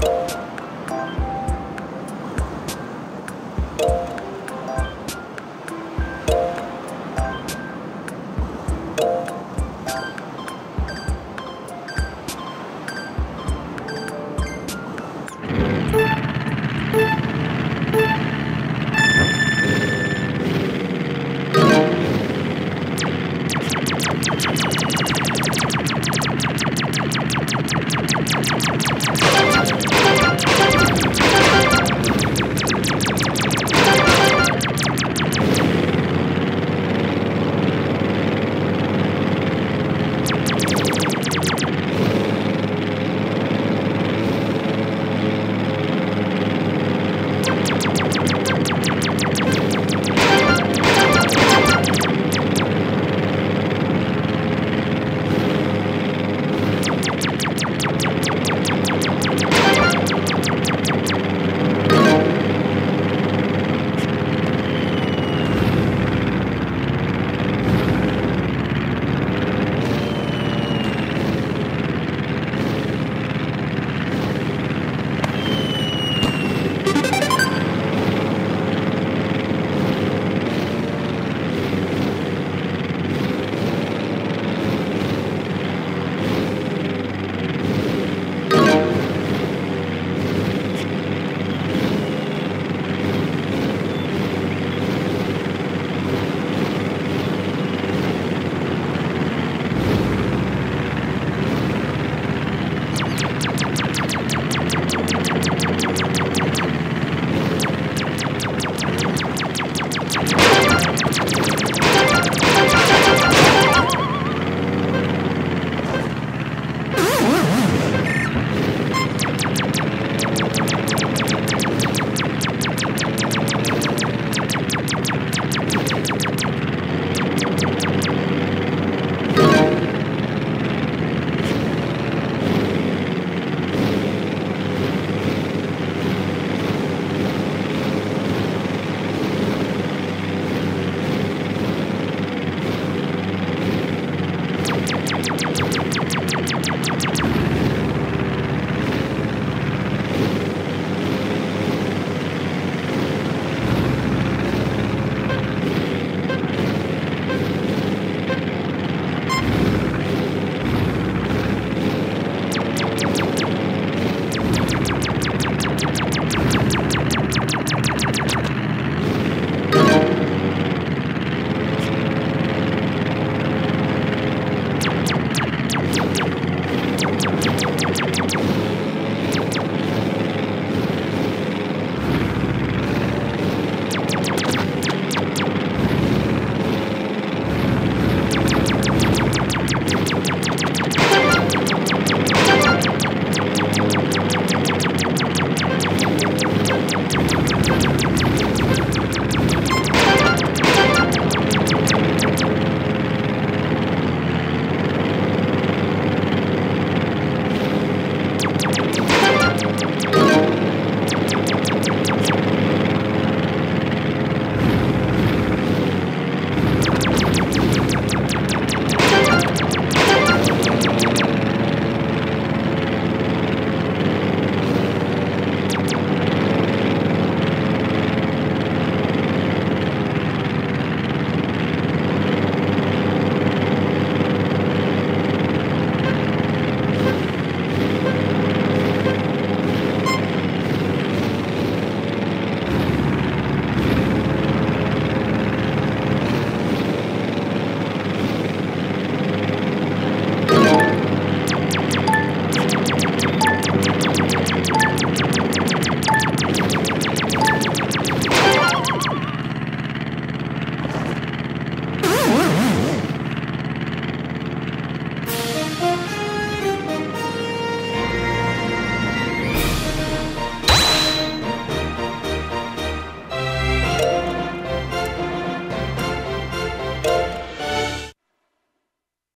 You.